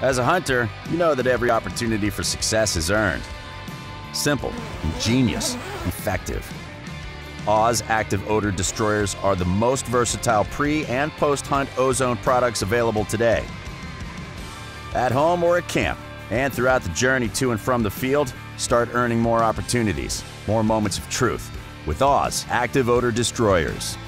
As a hunter, you know that every opportunity for success is earned. Simple, ingenious, effective. Oz Active Odor Destroyers are the most versatile pre and post hunt ozone products available today. At home or at camp, and throughout the journey to and from the field, start earning more opportunities, more moments of truth with Oz Active Odor Destroyers.